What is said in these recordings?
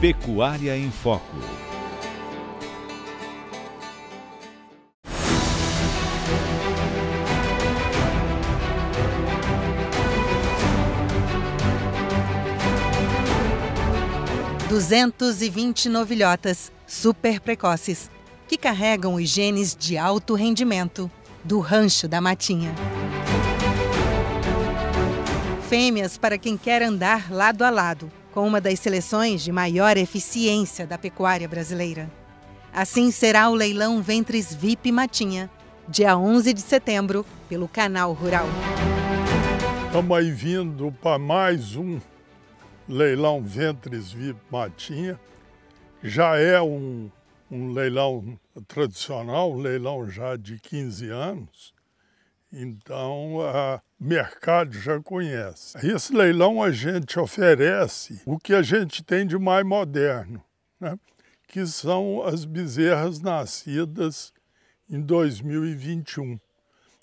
Pecuária em Foco. Duzentos e vinte novilhotas super precoces que carregam os genes de alto rendimento do Rancho da Matinha. Fêmeas para quem quer andar lado a lado com uma das seleções de maior eficiência da pecuária brasileira. Assim será o leilão Ventres VIP Matinha, dia 11 de setembro, pelo Canal Rural. Estamos aí vindo para mais um leilão Ventres VIP Matinha. Já é um, um leilão tradicional, um leilão já de 15 anos. Então, o mercado já conhece. Esse leilão a gente oferece o que a gente tem de mais moderno, né? que são as bezerras nascidas em 2021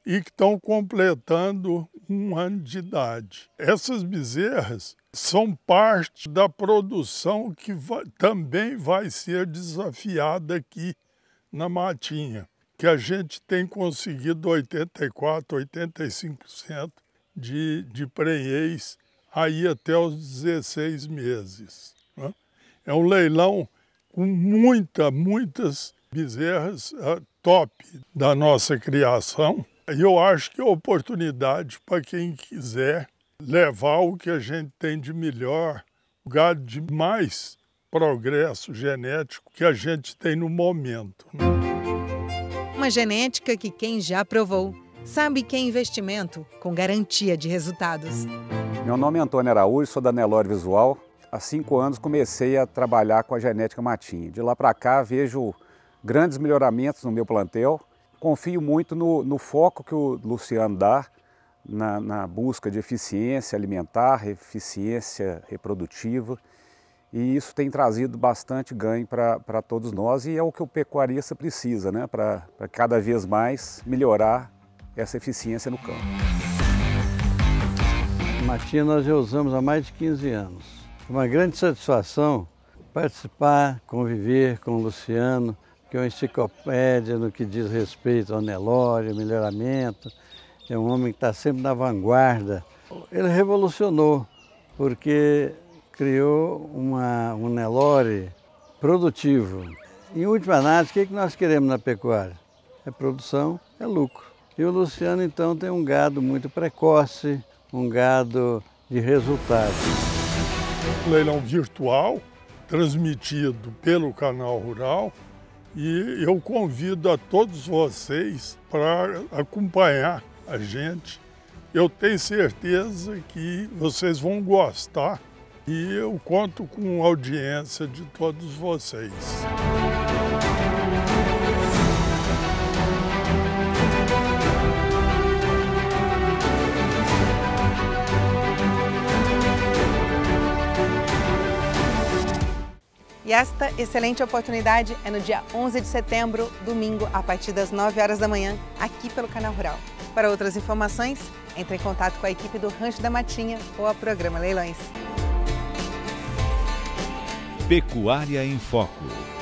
e que estão completando um ano de idade. Essas bezerras são parte da produção que vai, também vai ser desafiada aqui na Matinha que a gente tem conseguido 84%, 85% de, de prenhez aí até os 16 meses. Né? É um leilão com muita, muitas bezerras uh, top da nossa criação. E eu acho que é oportunidade para quem quiser levar o que a gente tem de melhor, o gado de mais progresso genético que a gente tem no momento. Né? Uma genética que quem já provou sabe que é investimento com garantia de resultados. Meu nome é Antônio Araújo, sou da Nelore Visual. Há cinco anos comecei a trabalhar com a genética matinha. De lá para cá vejo grandes melhoramentos no meu plantel. Confio muito no, no foco que o Luciano dá na, na busca de eficiência alimentar, eficiência reprodutiva e isso tem trazido bastante ganho para todos nós e é o que o pecuarista precisa, né? para cada vez mais melhorar essa eficiência no campo. Matinha nós já usamos há mais de 15 anos. Uma grande satisfação participar, conviver com o Luciano, que é uma enciclopédia no que diz respeito ao Nelore, melhoramento. É um homem que está sempre na vanguarda. Ele revolucionou, porque criou uma, um Nelore produtivo. Em última análise, o que, é que nós queremos na pecuária? É produção, é lucro. E o Luciano, então, tem um gado muito precoce, um gado de resultado. Leilão virtual, transmitido pelo canal Rural, e eu convido a todos vocês para acompanhar a gente. Eu tenho certeza que vocês vão gostar e eu conto com a audiência de todos vocês. E esta excelente oportunidade é no dia 11 de setembro, domingo, a partir das 9 horas da manhã, aqui pelo Canal Rural. Para outras informações, entre em contato com a equipe do Rancho da Matinha ou a Programa Leilões. Pecuária em Foco.